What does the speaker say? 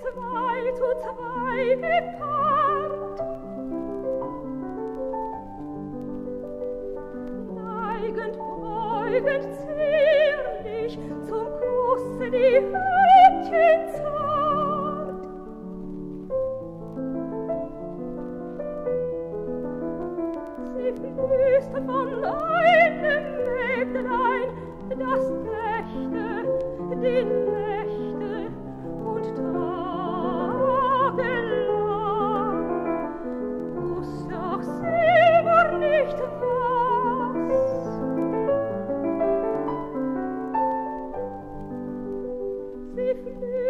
zwei zu zwei gepaart. Neigend, beugend, zierlich, zum Kusse die Hütchen zart. Sie flüstert von einem Mägdlein das Rechte, den Mägdlein, Thank you.